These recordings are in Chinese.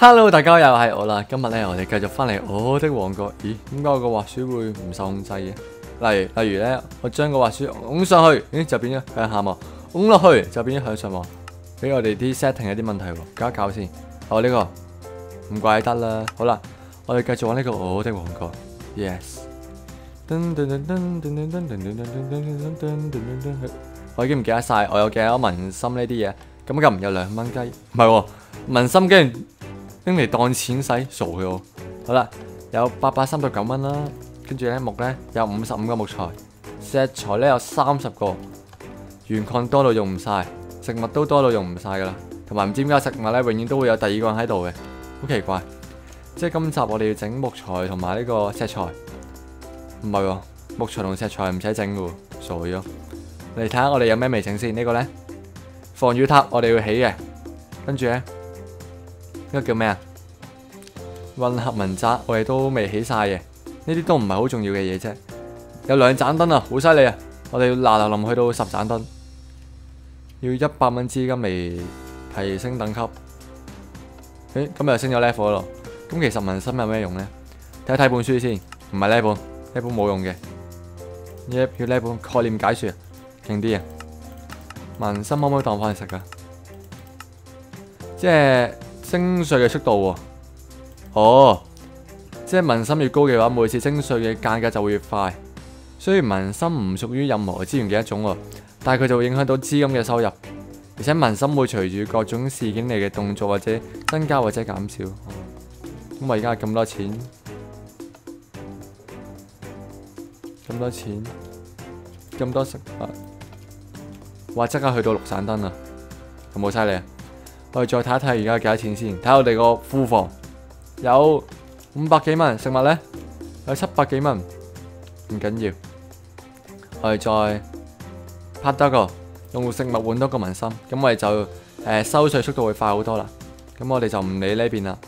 Hello，大家又係我啦。今日咧，我哋繼續翻嚟我的王国。咦？點解我個滑鼠會唔受控制嘅？例如，例如咧，我將個滑鼠拱上去，咦，就變咗向下望；拱落去就變咗向上望。俾我哋啲 setting 有啲問題喎，搞一搞先。哦，呢、個唔怪得啦。好啦，我哋繼續玩呢個我的王国。Yes。我已經唔記得晒，我有幾多文心呢啲嘢。咁咁有兩蚊雞，唔係喎，文心竟然拎嚟當錢使，傻嘅喎。好啦，有八百三十九蚊啦，跟住咧木咧有五十五個木材，石材咧有三十個，鉛礦多到用唔晒，食物都多到用唔晒噶啦，同埋唔知點解食物咧永遠都會有第二個人喺度嘅，好奇怪。即系今集我哋要整木材同埋呢個石材，唔係喎，木材同石材唔使整嘅，傻咗。嚟睇下我哋有咩未整先，呢個呢，防雨塔我哋要起嘅，跟住呢，呢個叫咩啊？混合文宅我哋都未起晒嘅，呢啲都唔係好重要嘅嘢啫。有兩盞燈啊，好犀利啊！我哋要嗱嗱臨去到十盞燈，要一百蚊資金嚟提升等級。誒，咁又升咗 level 咯。咁其實紋身有咩用呢？睇睇本書先，唔係呢本，呢本冇用嘅。呢要呢本概念解說。勁啲啊！紋身可唔可以當飯食噶？即係升稅嘅速度喎。哦，即係民心越高嘅話，每次徵稅嘅间隔就會越快。雖然民心唔屬於任何資源嘅一種喎，但系佢就會影響到資金嘅收入。而且民心會隨住各種事件嚟嘅動作或者增加或者減少。咁我而家咁多錢，咁多錢，咁多食物。哇！即刻去到六盞燈啦，咁好犀利啊！我哋再睇一睇而家幾多錢先，睇下我哋個庫房有五百幾蚊，食物呢，有七百幾蚊，唔緊要。我哋再拍多個用食物換多個紋身，咁我哋就、呃、收稅速度會快好多啦。咁我哋就唔理呢邊啦，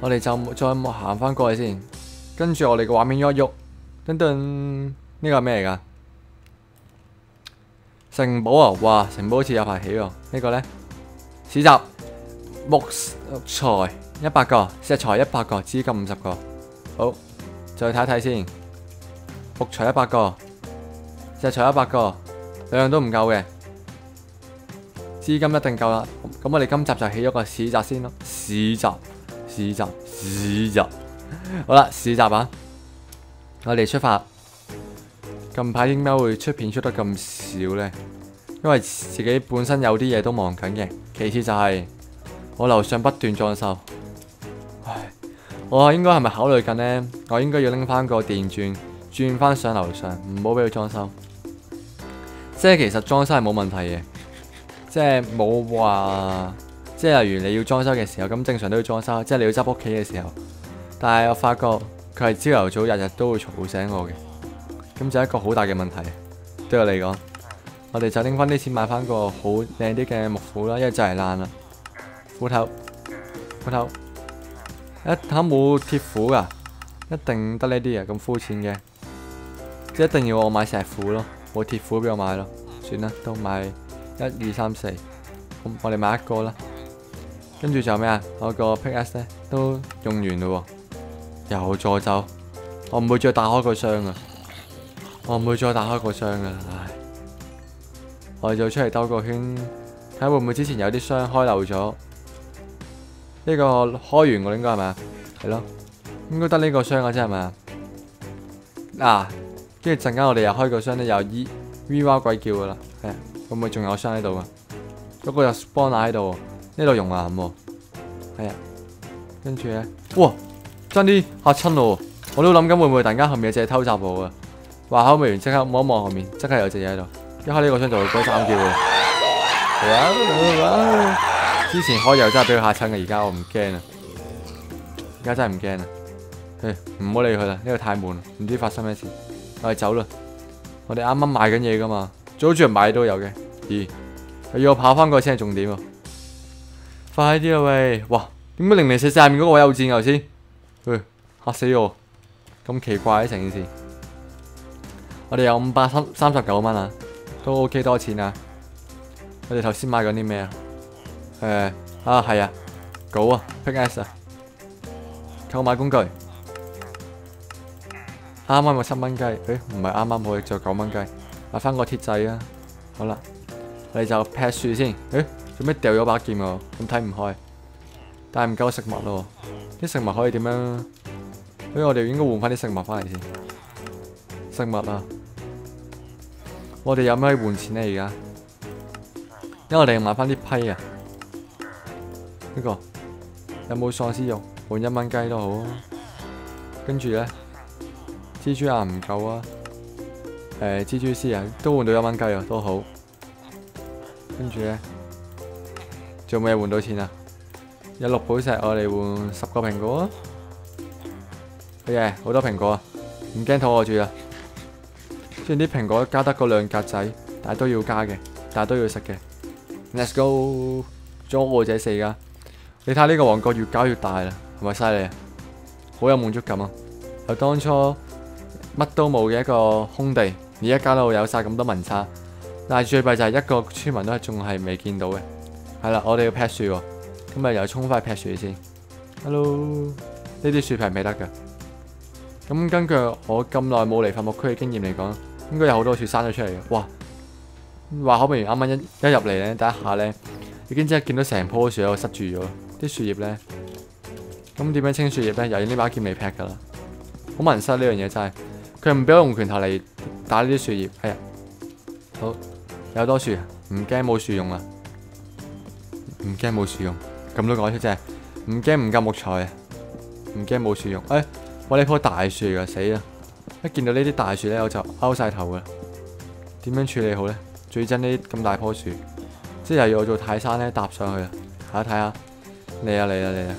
我哋就再行翻過去先，跟住我哋個畫面喐一喐，噔噔，呢個係咩嚟噶？城堡啊，哇！城堡好似有排起喎。呢個呢，市集木材一百個，石材一百個，資金五十個。好，再睇睇先。木材一百個，石材一百個，兩樣都唔夠嘅。資金一定夠啦。咁我哋今集就起咗個市集先咯。市集，市集，市集。好啦，市集啊，我哋出發。近排點解會出片出得咁少呢？因為自己本身有啲嘢都忙緊嘅，其次就係我樓上不斷裝修。唉，我應該係咪考慮緊呢？我應該要拎翻個電鑽轉翻上樓上，唔好俾佢裝修。即係其實裝修係冇問題嘅，即係冇話，即係例如你要裝修嘅時候，咁正常都要裝修。即係你要執屋企嘅時候，但係我發覺佢係朝頭早日日都會嘈醒我嘅。咁就係一個好大嘅問題，對我嚟講，我哋就拎翻啲錢買翻個好靚啲嘅木斧啦，因為就係爛啦。斧頭，斧頭，一睇冇鐵斧噶，一定得呢啲啊，咁膚淺嘅，即一定要我買石斧咯，冇鐵斧俾我買咯，算啦，都買一二三四，咁我哋買一個啦。跟住就咩啊？我個 pickaxe 咧都用完啦，又再走，我唔會再打開個箱啊！我唔會再打開個箱噶，唉！我哋就出嚟兜個圈，睇下會唔會之前有啲箱開漏咗。呢個開完我應該係咪啊？係咯，應該得呢個箱啊，真係咪啊？嗱，跟住陣間我哋又開個箱咧，又 E V 哇鬼叫噶啦，係會唔會仲有箱喺度啊？嗰個有 spawner 喺度，呢度熔岩喎，係啊。跟住咧，哇！真啲嚇親咯，我都諗緊會唔會突然間後面有隻偷襲我啊？話口未完，即刻望一望後面，即刻有隻嘢喺度。一開呢個箱就會嗰三叫嘅。之前開又真係俾佢嚇親嘅，而家我唔驚啊！而家真係唔驚啊！誒，唔好理佢啦，呢個太悶，唔知發生咩事。我哋走啦。我哋啱啱買緊嘢噶嘛，最好仲買都有嘅。咦？又要我跑翻過去先係重點啊！快啲啊喂！哇，點解零零四四下面嗰個位有箭頭先？誒，嚇死我！咁奇怪成件事。我哋有五百三三十九蚊啊，都 OK 多錢啊！我哋頭先買緊啲咩啊？誒啊係啊，稿啊，pick S 啊，購買工具。啱啱個七蚊雞，誒唔係啱啱好，就九蚊雞，買翻個鐵仔啊！好啦，我哋就劈樹先。诶做咩掉咗把劍啊？咁睇唔開，但系唔夠食物咯。啲食物可以點樣？所以我哋應該換翻啲食物翻嚟先。食物啊！我哋有咩可以換錢呢？而家，因為我哋要買翻啲批啊。呢個有冇喪屍肉？換一蚊雞都好。跟住咧。蜘蛛牙唔夠啊！诶、蜘蛛絲啊，都換到一蚊雞啊，都好。跟住咧，仲有冇嘢換到錢啊？有六宝石，我哋換十個蘋果啊！好嘢，好多蘋果啊！唔驚肚饿住啊！雖然啲蘋果加得個兩格仔，但系都要加嘅，但系都要食嘅。Let's go，仲有我仔四噶。你睇呢個王國越搞越大啦，係咪犀利啊？好有滿足感啊！由當初。乜都冇嘅一個空地，而家搞到有晒咁多文差，但係最弊就係一個村民都係仲係未見到嘅。係啦，我哋要劈樹喎，咁咪又衝翻劈樹先。Hello，呢啲樹皮係未得㗎。咁根據我咁耐冇嚟伐木區嘅經驗嚟講，應該有好多樹生咗出嚟嘅。哇！話口未完，啱啱一一入嚟咧，第一下咧已經真係見到成棵樹喺度塞住咗啲樹葉咧。咁點樣清樹葉咧？又要呢把劍嚟劈㗎啦。好紋身呢樣嘢真係〜佢唔俾我用拳頭嚟打呢啲樹葉，哎呀，好有多樹，唔驚冇樹用啊，唔驚冇樹用，咁都講出真係，唔驚唔夠木材啊，唔驚冇樹用，哎，我呢棵大樹啊，死啦！一見到呢啲大樹咧，我就拗晒頭噶，點樣處理好咧？最憎呢啲咁大棵樹，即係又要我做泰山咧搭上去啊！睇下睇下，嚟啊嚟啊嚟啊，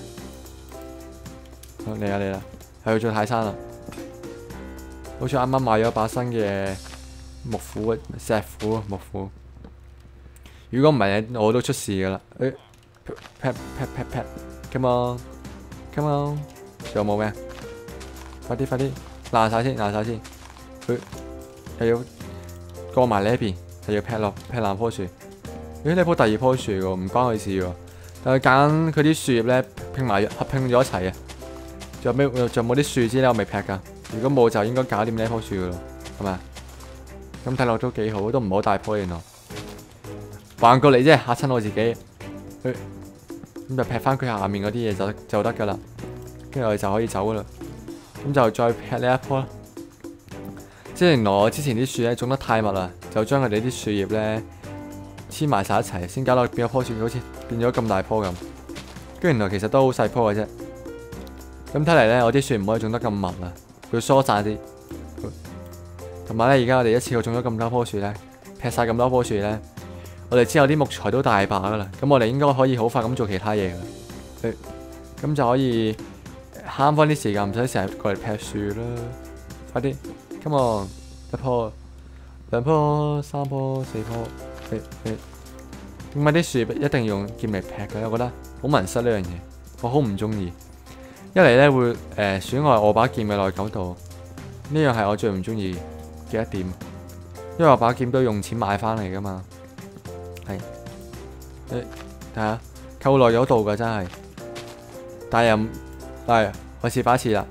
好嚟啊嚟啦，係要做泰山啦！好似啱啱買咗把新嘅木斧，石斧啊木斧。如果唔係咧，我都出事噶啦。誒，pat pat pat pat，come on，come on，仲有冇咩？快啲快啲，爛晒先，爛晒先。佢又要過埋呢一邊，又要劈落劈爛棵樹。咦？呢棵第二棵樹喎，唔關佢事喎。但係揀佢啲樹葉咧拼埋合拼咗一齊啊！仲有咩？仲冇啲樹枝咧？我未劈噶。如果冇就應該搞掂呢棵樹噶咯，係咪？咁睇落都幾好，都唔好大棵原來。橫過嚟啫，嚇親我自己。咁就劈翻佢下面嗰啲嘢就就得噶啦。跟住我哋就可以走噶啦。咁就再劈呢一棵啦。即係原來我之前啲樹咧種得太密啦，就將佢哋啲樹葉咧黐埋晒一齊，先搞到变咗棵樹，好似變咗咁大棵咁。跟住原來其實都好細棵嘅啫。咁睇嚟咧，我啲樹唔可以種得咁密啊。佢疏散啲，同埋咧，而家我哋一次過種咗咁多棵樹咧，劈晒咁多棵樹咧，我哋之後啲木材都大把噶啦，咁我哋應該可以好快咁做其他嘢噶，咁就可以慳翻啲時間，唔使成日過嚟劈樹啦。快啲，come on，一棵、兩棵、三棵、四棵，點解啲樹一定要用劍嚟劈嘅？我覺得。好紋身呢樣嘢，我好唔中意。一嚟咧會誒損害我把劍嘅耐久度，呢樣係我最唔中意嘅一點，因為我把劍都用錢買翻嚟噶嘛，係，誒睇下扣耐久度噶真係，但係又係我試把次啦，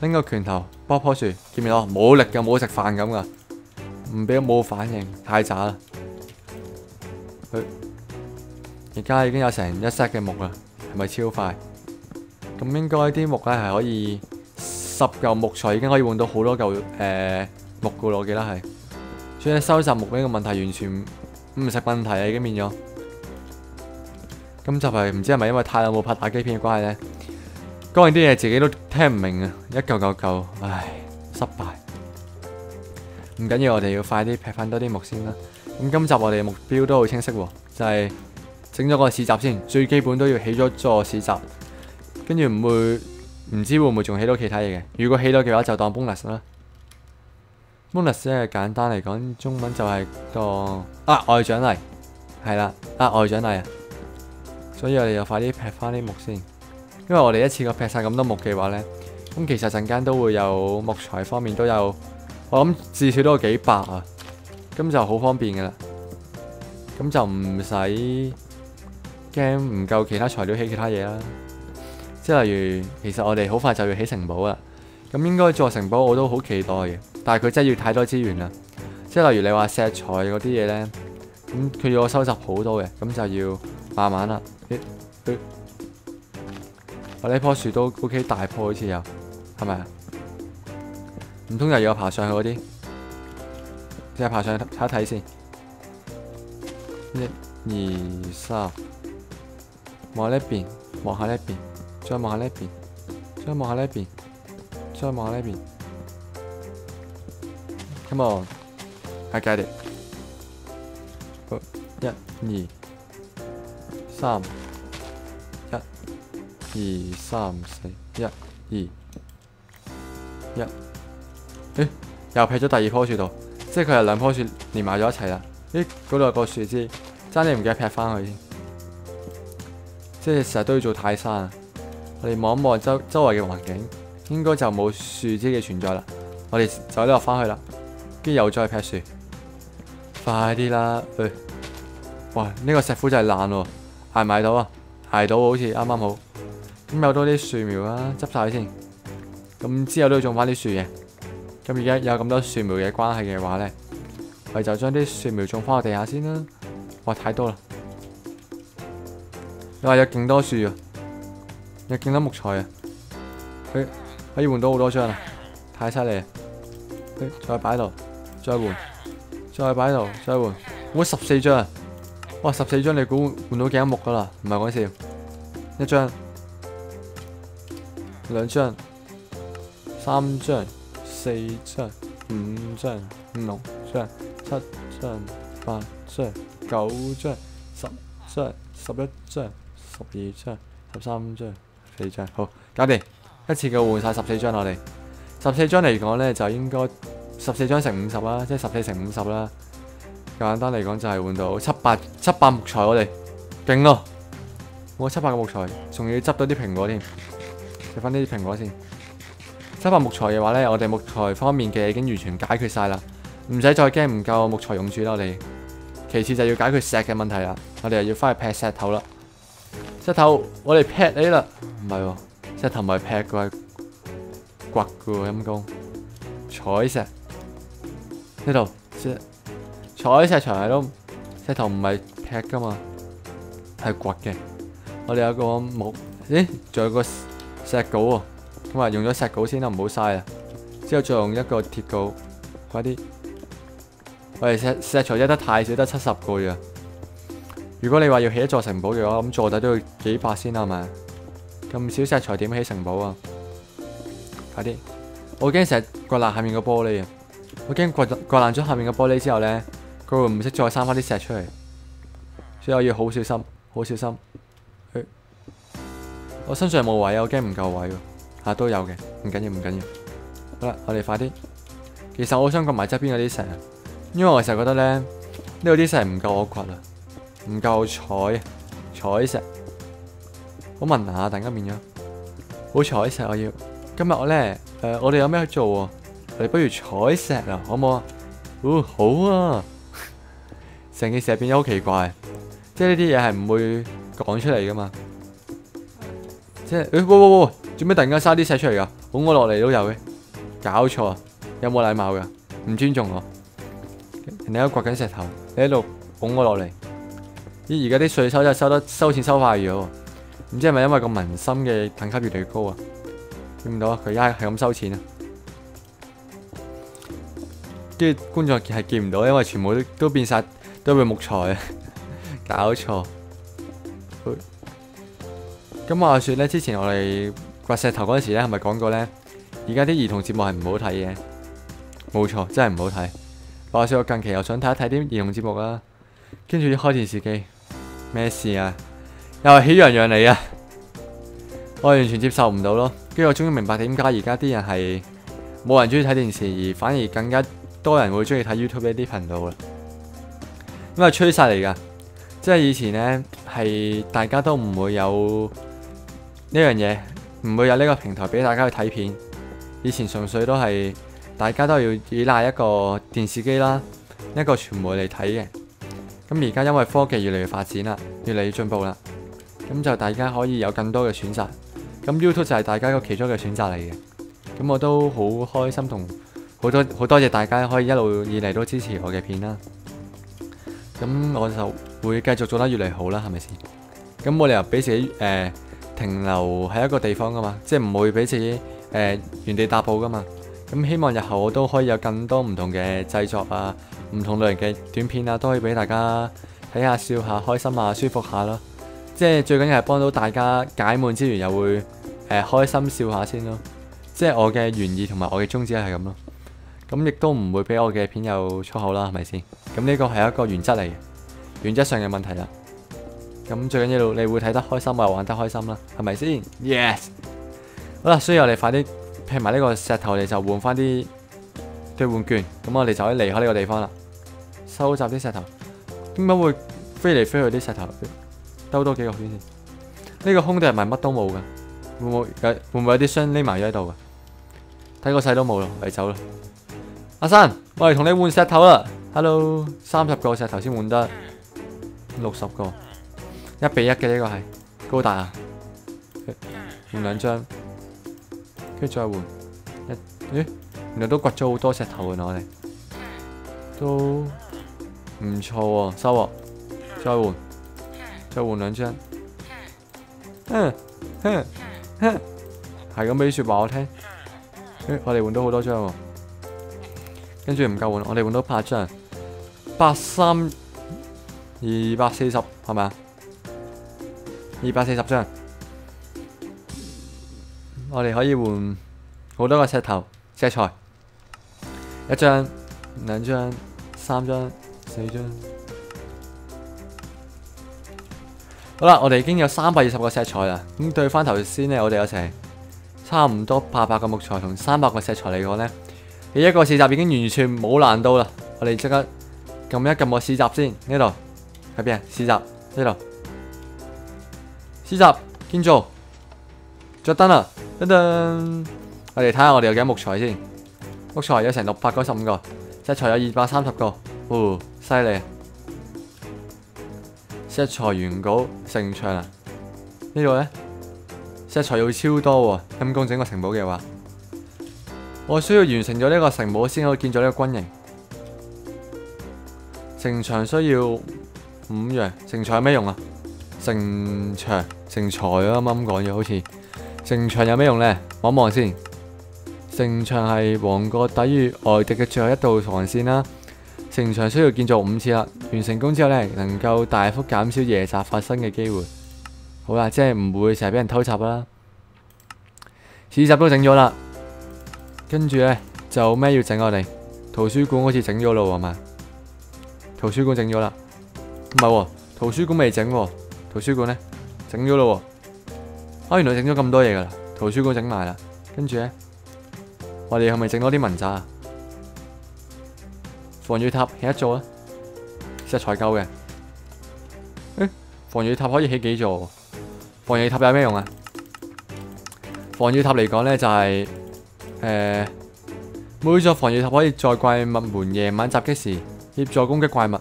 拎個拳頭剝棵樹，見唔見到？冇力嘅，冇食飯咁噶，唔俾冇反應，太渣啦，佢而家已經有成一 set 嘅木啦，係咪超快？咁應該啲木咧係可以十嚿木材已經可以換到好多嚿誒、呃、木噶咯，我記得係。所以收集木呢個問題完全唔成問題啊，已經變咗。今集係唔知係咪因為太耐冇拍打機片嘅關係咧？講完啲嘢自己都聽唔明啊，一嚿嚿嚿，唉，失敗。唔緊要，我哋要快啲劈翻多啲木先啦。咁今集我哋嘅目標都好清晰喎，就係整咗個市集先，最基本都要起咗座市集。跟住唔會唔知會唔會仲起到其他嘢嘅？如果起到嘅話，就當 bonus 啦。bonus 咧簡單嚟講，中文就係個額外獎勵，係啦，額外獎勵啊！所以我哋就快啲劈翻啲木先，因為我哋一次過劈晒咁多木嘅話咧，咁其實陣間都會有木材方面都有，我諗至少都有幾百啊，咁就好方便噶啦，咁就唔使驚唔夠其他材料起其他嘢啦。即係例如，其實我哋好快就要起城堡啦。咁應該做城堡我都好期待嘅，但係佢真係要太多資源啦。即係例如你話石材嗰啲嘢呢，咁佢要我收集好多嘅，咁就要慢慢啦。誒、欸，我呢棵樹都 OK 大棵，好似有，係咪啊？唔通又要我爬上去嗰啲？即係爬上去睇一睇先。一、二、三，望下呢邊，望下呢邊，再望下呢邊，再望下呢邊，再望下呢邊。Come on，I get it。一、二、三，一、二、三、四，一、二、一。誒，又劈咗第二棵樹度，即係佢係兩棵樹連埋咗一齊啦。咦，嗰度有個樹枝，爭你唔記得劈翻佢先。即係成日都要做泰山啊。我哋望一望周周圍嘅環境，應該就冇樹枝嘅存在啦。我哋就喺度翻去啦，跟住又再劈樹。快啲啦！誒，哇，呢個石斧就係爛喎，捱唔捱到啊？捱到好似啱啱好。咁有多啲樹苗啦，執晒先。咁之後都要種翻啲樹嘅。咁而家有咁多樹苗嘅關係嘅話呢，我哋就將啲樹苗種翻落地下先啦。哇，太多啦！你話有勁多樹啊，有勁多木材啊，佢可以換到好多張啊，太犀利啊！再擺度，再換，再擺度，再換，換十四張啊！哇，十四張你估換到幾多木噶啦？唔係講笑，一張、兩張、三張。四張、五張、六張、七張、八張、九張、十張、十一張、十二張、十三張、四張，好，搞掂，一次過換晒十四張我哋。十四張嚟講呢，就應該十四張乘五十啦，即系十四乘五十啦。簡單嚟講就係換到七百七百木材，我哋勁咯！我七百個木材，仲要執到啲蘋果添，食翻呢啲蘋果先。七百木材嘅話呢，我哋木材方面嘅已經完全解決晒啦，唔使再驚唔夠木材用处啦。我哋其次就要解決石嘅問題啦，我哋又要翻去劈石頭啦。石頭我哋劈你啦，唔係喎，石頭唔係劈嘅，係掘嘅陰公。彩石呢度，石彩石場係咯，石頭唔係劈噶嘛，係掘嘅。我哋有個木，咦，仲有個石稿喎。咁啊，用咗石稿先啦，唔好嘥啊！之後再用一個鐵稿，快啲！我哋石石材一得太少，得七十個呀。如果你話要起一座城堡嘅話，咁座底都要幾百先啦，係咪？咁少石材點起城堡啊？快啲！我驚成日掘爛下面個玻璃啊！我驚掘掘爛咗下面個玻璃之後呢，佢會唔識再生翻啲石出嚟，所以我要好小心，好小心。我身上冇位啊，我驚唔夠位喎。啊，都有嘅，唔緊要，唔緊要。好啦，我哋快啲。其實我好想掘埋側邊嗰啲石，因為我成日覺得咧，呢度啲石唔夠我掘啊，唔夠彩彩石。好聞下，突然間變咗好彩石，我要。今日我咧，诶、我哋有咩去做？我哋不如彩石啊，好唔好啊？哦，好啊。成件事變咗好奇怪，即係呢啲嘢係唔會講出嚟噶嘛。即係，誒、欸，哇哇哇！做咩突然間嘥啲石出嚟噶？拱我落嚟都有嘅，搞錯啊！有冇禮貌噶？唔尊重我。人哋喺度掘緊石頭，你喺度拱我落嚟。咦？而家啲稅收真係收得收錢收快咗，唔知係咪因為個民心嘅等級越嚟越高啊？見唔到啊？佢而家係咁收錢啊！跟住觀眾係見唔到，因為全部都都變晒都係木材啊！搞錯。咁話說咧，之前我哋。掘石頭嗰陣時咧，係咪講過呢？而家啲兒童節目係唔好睇嘅，冇錯，真係唔好睇。話說我近期又想睇一睇啲兒童節目啦，跟住要開電視機，咩事啊？又係喜羊羊嚟啊！我完全接受唔到咯。跟住我終於明白點解而家啲人係冇人中意睇電視，而反而更加多人會中意睇 YouTube 呢啲頻道啦。因為趨勢嚟噶，即係以前呢，係大家都唔會有呢樣嘢。唔會有呢個平台俾大家去睇片。以前純粹都係大家都要依賴一個電視機啦，一個傳媒嚟睇嘅。咁而家因為科技越嚟越發展啦，越嚟越進步啦，咁就大家可以有更多嘅選擇。咁 YouTube 就係大家個其中一個選擇嚟嘅。咁我都好開心同好多好多謝大家可以一路以嚟都支持我嘅片啦。咁我就會繼續做得越嚟越好啦，係咪先？咁冇理由俾自己誒、呃、停留喺一個地方噶嘛，即係唔會俾自己誒、呃、原地踏步噶嘛。咁希望日後我都可以有更多唔同嘅製作啊，唔同類型嘅短片啊，都可以俾大家睇下、笑下、開心啊、舒服下咯。即係最緊要係幫到大家解悶之餘，又會誒、呃、開心笑下先咯。即係我嘅原意同埋我嘅宗旨係咁咯。咁亦都唔會俾我嘅片有粗口啦，係咪先？咁呢個係一個原則嚟嘅，原則上嘅問題啦。咁最緊要你會睇得開心啊，玩得開心啦，係咪先？Yes。好啦，所以我哋快啲劈埋呢個石頭，我哋就換翻啲兌換券，咁我哋就可以離開呢個地方啦。收集啲石頭，點解會飛嚟飛去啲石頭？兜多幾個圈先。呢個空地係咪乜都冇噶？會唔會有？會唔会有啲箱匿埋咗喺度噶？睇個勢都冇咯，嚟走啦。阿生，我嚟同你換石頭啦。Hello，三十個石頭先換得六十個，一比一嘅呢個係高达啊。換兩張，跟住再換一，咦，原來都掘咗好多石頭嘅我哋，都唔錯喎，收穫，再換，再換兩張，哼哼哼，係咁俾說話我聽，我哋換到好多張喎。跟住唔夠換，我哋換到八張，八三二百四十係咪啊？二百四十張，我哋可以換好多個石頭、石材，一張、兩張、三張、四張。好啦，我哋已經有三百二十個石材啦。咁對翻頭先呢，我哋有成差唔多八百個木材同三百個石材嚟講呢。呢一個市集已經完全冇難度啦！我哋即刻撳一撳個市集先，呢度喺邊啊？市集呢度，市集建造着燈啦，噔噔！我哋睇下我哋有幾多木材先，木材有成六百九十五個，石材有二百三十個，哦，犀利！石材原稿城墙啊，呢度咧石材要超多喎，陰公整個城堡嘅話。我需要完成咗呢個城堡先可以建造呢個軍營。城墙需要五樣，城墙有咩用啊？城墙、城材啊，啱啱講嘢好似。城墙有咩用呢？望望先。城牆係王國抵御外敵嘅最後一道防線啦。城墙需要建造五次啦，完成功之後呢，能夠大幅減少夜襲發生嘅機會。好啦，即係唔會成日俾人偷襲啦。市集都整咗啦。跟住呢，就咩要整我哋圖書館好似整咗咯，係嘛？圖書館整咗啦，唔係喎，圖書館未整喎，圖書館呢，整咗咯，啊原來整咗咁多嘢噶啦，圖書館整埋啦，跟住呢，我哋係咪整多啲文宅啊？防御塔起一座啊，石材夠嘅，誒，防御塔可以起幾座？防御塔有咩用啊？防御塔嚟講呢，就係。誒、呃，每座防御塔可以在怪物們夜晚襲擊時協助攻擊怪物，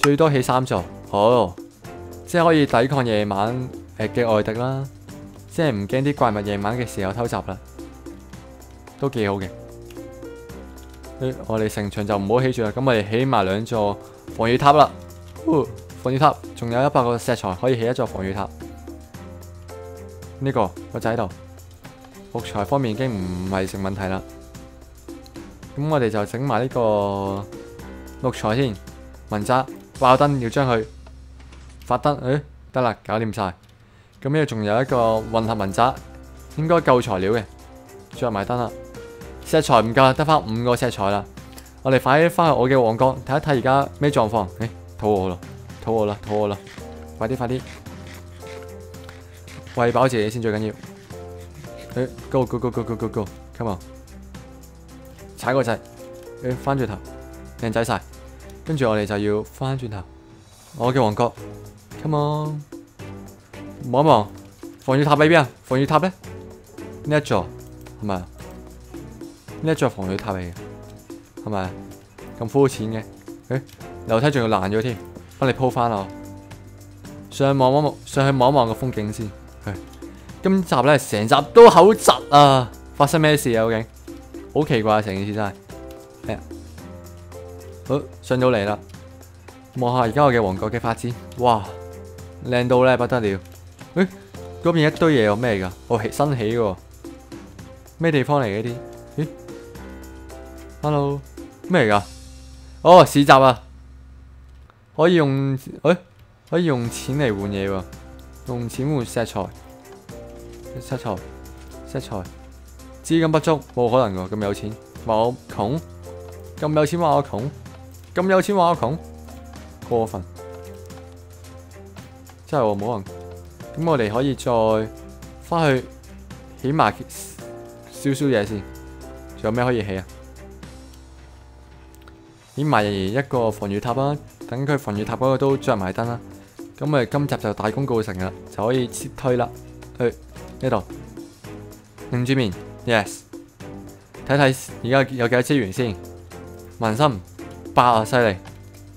最多起三座，好、即係可以抵抗夜晚誒嘅外敵啦，即係唔驚啲怪物夜晚嘅時候偷襲啦，都幾好嘅。我哋城牆就唔好起住啦，咁我哋起埋兩座防御塔啦。防御塔仲有一百個石材可以起一座防御塔，呢、這個我就喺度。木材方面已經唔係成問題啦，咁我哋就整埋呢個木材先，文渣爆燈要將佢發燈，誒得啦，搞掂晒。咁呢度仲有一個混合文渣，應該夠材料嘅，着埋单啦。石材唔夠，得翻五個石材啦。我哋快啲翻去我嘅王國睇一睇而家咩狀況。誒，肚餓咯，肚餓啦，肚餓啦，快啲快啲，餵飽自己先最緊要。誒，go go go go go go go，come on，踩個掣，誒，翻轉頭，靚仔晒，跟住我哋就要翻轉頭，我嘅王國，come on，望一望，防御塔喺邊啊？防御塔咧？呢一座係咪？呢一座防御塔嚟嘅，係咪？咁膚淺嘅，誒，樓梯仲要爛咗添，幫你鋪翻啊！上去望望上去望一望個風景先。係今集咧成集都好窒啊！發生咩事啊？究竟好奇怪啊！成件事真係係啊！好上到嚟啦，望下而家我嘅王国嘅发展，哇靚到咧不得了！誒嗰邊一堆嘢有咩嚟㗎？哦起新起嘅喎，咩地方嚟嘅啲？咦？Hello 咩嚟㗎？哦市集啊！可以用诶、可以用錢嚟換嘢喎，用錢換石材，石材石材，資金不足冇可能噶，咁有錢話我窮，咁有錢話我窮，咁有錢話我窮，過分，真係喎冇可能。咁我哋可以再翻去起埋少少嘢先，仲有咩可以起啊？起埋一個防御塔啦，等佢防御塔嗰個都着埋燈啦。咁我哋今集就大功告成啦，就可以撤退啦。去呢度，拧住面，yes。睇睇而家有幾多資源先。民心八啊，犀利，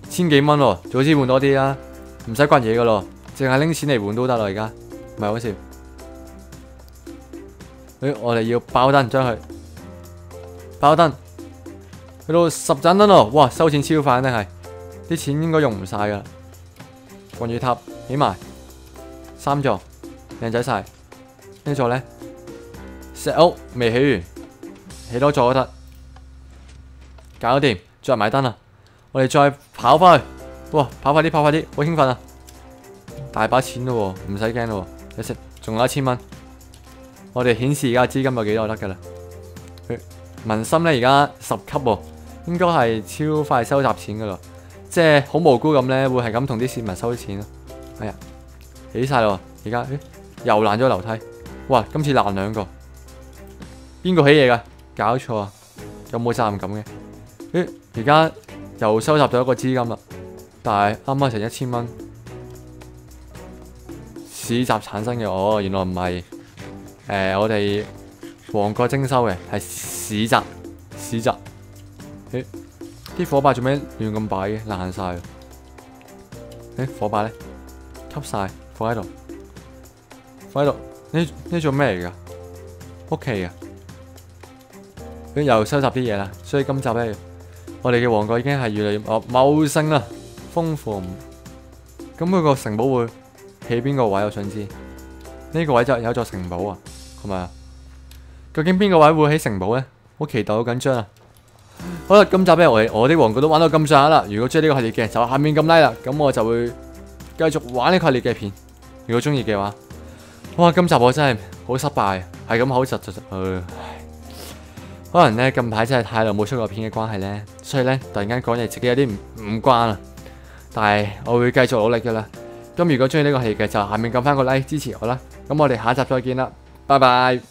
千幾蚊喎，早知換多啲啦，唔使掘嘢噶咯，淨係拎錢嚟換都得啦。而家唔系好笑。誒，我哋要爆燈將佢爆燈。去到十盏燈咯，哇！收錢超快，真係啲錢應該用唔晒噶。防禦塔起埋三座，靚仔晒。呢座咧石屋未起完，起多座都得，搞掂，再埋燈啦。我哋再跑翻去，哇！跑快啲，跑快啲，好興奮啊！大把錢咯，唔使驚咯，一食仲有一千蚊。我哋顯示而家資金有幾多得噶啦？民心咧而家十級喎。應該係超快收集錢噶咯，即係好無辜咁咧，會係咁同啲市民收錢咯。哎、啊，起晒咯，而家诶又爛咗樓梯，哇！今次爛兩個，邊個起嘢噶？搞錯啊！有冇責任感嘅？诶，而家又收集到一個資金啦，但係啱啱成一千蚊，市集產生嘅哦，原來唔係誒我哋王國徵收嘅，係市集市集。誒，啲火把做咩亂咁擺嘅？爛晒。誒，火把咧，吸晒，放喺度，放喺度。呢呢做咩嚟噶？屋企啊，佢又收集啲嘢啦。所以今集咧，我哋嘅王國已經係越嚟越茂茂盛啦，豐富。咁佢個城堡會喺邊個位？我想知。呢個位就有座城堡啊，係咪啊？究竟邊個位會喺城堡咧？好期待，好緊張啊！好啦，今集咧我我啲王国都玩到咁上下啦。如果中意呢個系列嘅，就下面咁 like 啦。咁我就會繼續玩呢個系列嘅片。如果中意嘅話，哇，今集我真係好失敗，係咁好窒窒窒。可能咧近排真係太耐冇出過片嘅關係咧，所以咧突然間講嘢自己有啲唔唔慣啊。但係我會繼續努力噶啦。咁如果中意呢個系列嘅，就下面撳翻個 like 支持我啦。咁我哋下一集再見啦，拜拜。